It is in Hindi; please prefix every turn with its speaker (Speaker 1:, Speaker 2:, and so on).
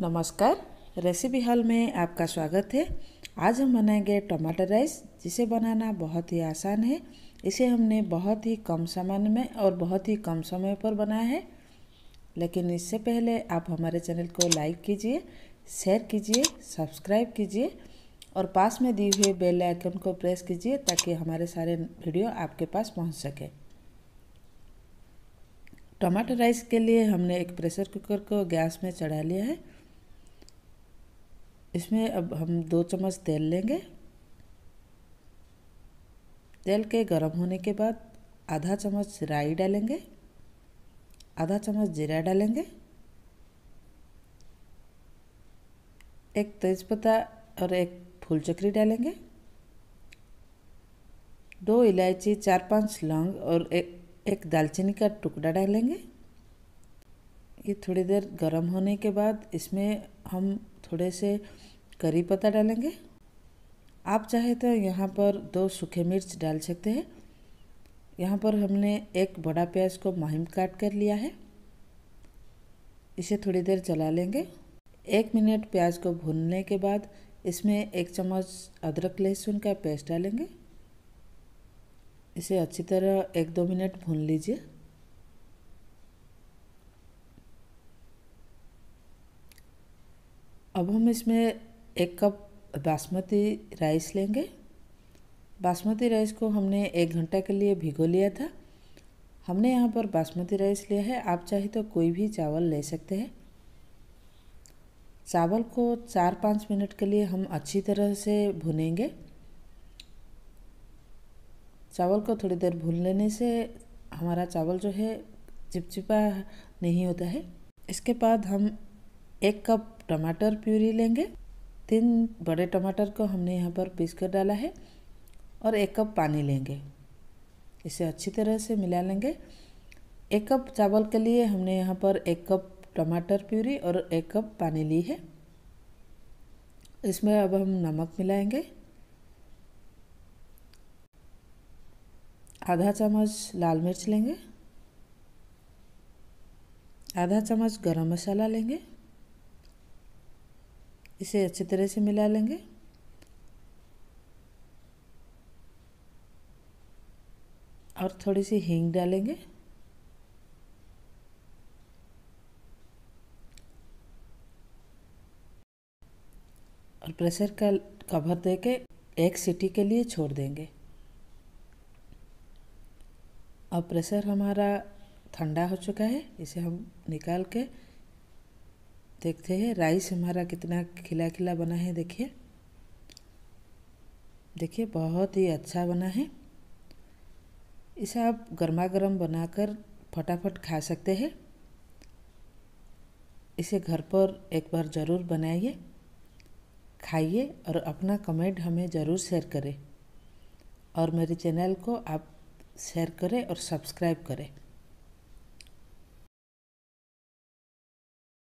Speaker 1: नमस्कार, रेसिपी हॉल में आपका स्वागत है। आज हम बनाएँगे टमाटर राइस, जिसे बनाना बहुत ही आसान है। इसे हमने बहुत ही कम सामान में और बहुत ही कम समय पर बनाया है। लेकिन इससे पहले आप हमारे चैनल को लाइक कीजिए, शेयर कीजिए, सब्सक्राइब कीजिए और पास में दिए हुए बेल आइकन को प्रेस कीजिए ताकि हमारे सारे वीडियो आपके पास पहुँच सके। टमाटर राइस के लिए हमने एक प्रेशर कुकर को गैस में चढ़ा लिया है। इसमें अब हम दो चम्मच तेल लेंगे। तेल के गर्म होने के बाद आधा चम्मच राई डालेंगे। आधा चम्मच जीरा डालेंगे। एक तेज़पत्ता और एक फूल चक्री डालेंगे। दो इलायची, चार पाँच लौंग और एक एक दालचीनी का टुकड़ा डालेंगे। ये थोड़ी देर गर्म होने के बाद इसमें हम थोड़े से करी पत्ता डालेंगे। आप चाहे तो यहाँ पर दो सूखे मिर्च डाल सकते हैं। यहाँ पर हमने एक बड़ा प्याज को महिम काट कर लिया है। इसे थोड़ी देर चला लेंगे। एक मिनट प्याज को भूनने के बाद इसमें एक चम्मच अदरक लहसुन का पेस्ट डालेंगे। इसे अच्छी तरह एक दो मिनट भून लीजिए। अब हम इसमें एक कप बासमती राइस लेंगे। बासमती राइस को हमने एक घंटा के लिए भिगो लिया था। हमने यहाँ पर बासमती राइस लिया है। आप चाहे तो कोई भी चावल ले सकते हैं। चावल को चार पाँच मिनट के लिए हम अच्छी तरह से भुनेंगे। चावल को थोड़ी देर भून लेने से हमारा चावल जो है चिपचिपा नहीं होता है। इसके बाद हम एक कप टमाटर प्यूरी लेंगे। तीन बड़े टमाटर को हमने यहाँ पर पीस कर डाला है और एक कप पानी लेंगे। इसे अच्छी तरह से मिला लेंगे। एक कप चावल के लिए हमने यहाँ पर एक कप टमाटर प्यूरी और एक कप पानी ली है। इसमें अब हम नमक मिलाएँगे। आधा चम्मच लाल मिर्च लेंगे। आधा चम्मच गरम मसाला लेंगे। इसे अच्छी तरह से मिला लेंगे। और थोड़ी सी हींग डालेंगे। और प्रेशर का कवर देके एक सीटी के लिए छोड़ देंगे। अब प्रेशर हमारा ठंडा हो चुका है, इसे हम निकाल के देखते हैं, राइस हमारा कितना खिला खिला बना है, देखिए। देखिए, बहुत ही अच्छा बना है। इसे आप गर्मा गर्म बनाकर फटाफट खा सकते हैं। इसे घर पर एक बार ज़रूर बनाइए, खाइए और अपना कमेंट हमें ज़रूर शेयर करें। और मेरे चैनल को आप शेयर करें और सब्सक्राइब करें।